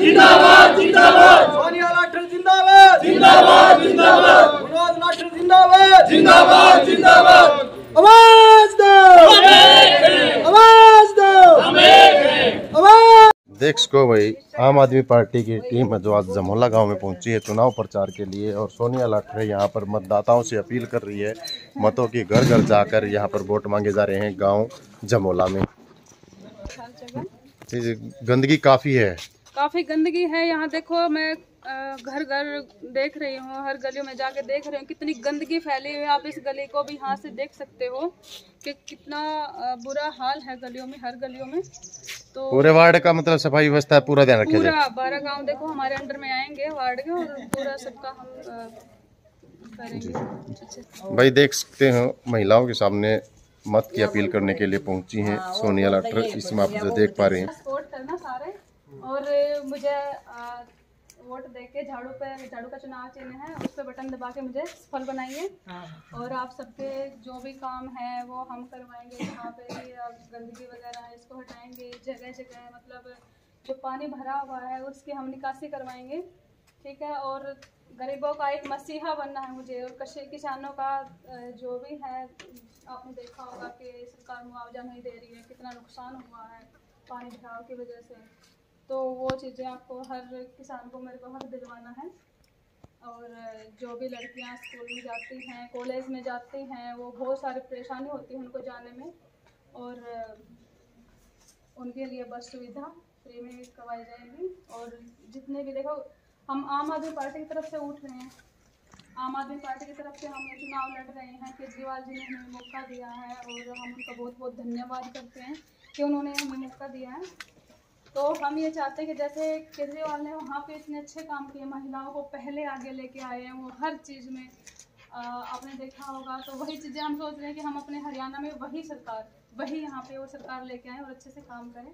जिंदाबाद जिंदाबाद। सोनिया लाठर जिंदाबाद। जिंदाबाद जिंदाबाद। मनोज लाठर जिंदाबाद। जिंदाबाद जिंदाबाद। आवाज़ दो। आवाज़ दो। आवाज़ देख सको भाई आम आदमी पार्टी की टीम है जो आज जमोला गाँव में पहुँची है चुनाव प्रचार के लिए और सोनिया लाठरे यहाँ पर मतदाताओं से अपील कर रही है मतों की घर घर जाकर यहाँ पर वोट मांगे जा रहे हैं गाँव जमोला में। जी, जी, गंदगी काफ़ी है। काफ़ी गंदगी है यहाँ देखो मैं घर घर देख रही हूँ हर गलियों में जाके देख रही हूँ कितनी गंदगी फैली हुई है। आप इस गली को भी यहाँ से देख सकते हो कि कितना बुरा हाल है गलियों में हर गलियों में। तो पूरे वार्ड का मतलब सफ़ाई व्यवस्था है पूरा ध्यान रखा पूरा बारह गाँव देखो हमारे अंडर में आएँगे वार्ड के और पूरा सबका हम करेंगे। भाई देख सकते हो महिलाओं के सामने मत की अपील करने के लिए पहुँची हैं। सोनिया लाठर इसमें आप जो देख पा रहे हैं। सपोर्ट करना सारे। और मुझे वोट दे के झाड़ू पे झाड़ू का चुनाव चिन्ह है उस पर बटन दबा के मुझे सफल बनाइए। और आप सबके जो भी काम है वो हम करवाएँगे यहाँ पे गंदगी वगैरह है इसको हटाएँगे जगह जगह मतलब जो पानी भरा हुआ है उसकी हम निकासी करवाएँगे ठीक है? और गरीबों का एक मसीहा बनना है मुझे और कशे किसानों का जो भी है आपने देखा होगा कि सरकार मुआवजा नहीं दे रही है कितना नुकसान हुआ है पानी भराव की वजह से। तो वो चीज़ें आपको हर किसान को मेरे को हक दिलवाना है। और जो भी लड़कियाँ स्कूल में जाती हैं, कॉलेज में जाती हैं, वो बहुत सारी परेशानी होती है उनको जाने में। और उनके लिए बस सुविधा फ्री में करवाई जाएगी। और जितने भी देखो, हम आम आदमी पार्टी की तरफ़ से उठ रहे हैं। आम आदमी पार्टी की तरफ़ से हम ये चुनाव लड़ रहे हैं। केजरीवाल जी ने हमें मौका दिया है और हम उनका बहुत बहुत धन्यवाद करते हैं कि उन्होंने हमें मौका दिया है। तो हम ये चाहते हैं कि जैसे केजरीवाल ने वहाँ पे इतने अच्छे काम किए, महिलाओं को पहले आगे लेके आए हैं, वो हर चीज़ में आपने देखा होगा तो वही चीज़ें हम सोच रहे हैं कि हम अपने हरियाणा में वही सरकार, वही यहाँ पे वो सरकार लेके आए और अच्छे से काम करें।